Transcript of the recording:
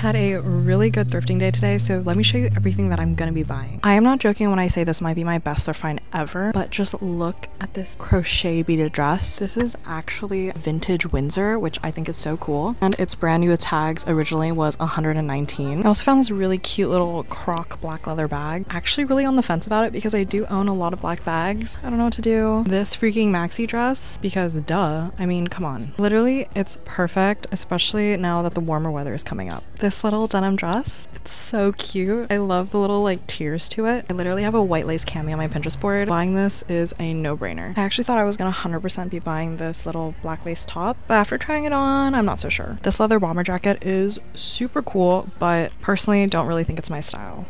Had a really good thrifting day today, so let me show you everything that I'm gonna be buying. I am not joking when I say this might be my best thrift find ever, but just look at this crochet beaded dress. This is actually vintage Windsor, which I think is so cool. And it's brand new. Tags originally was 119. I also found this really cute little croc black leather bag. Actually really on the fence about it because I do own a lot of black bags. I don't know what to do. This freaking maxi dress, because duh, I mean, come on. Literally, it's perfect, especially now that the warmer weather is coming up this little denim dress. It's so cute. I love the little like tears to it. I literally have a white lace cami on my Pinterest board. Buying this is a no-brainer. I actually thought I was gonna 100% be buying this little black lace top, but after trying it on, I'm not so sure. This leather bomber jacket is super cool, but personally don't really think it's my style.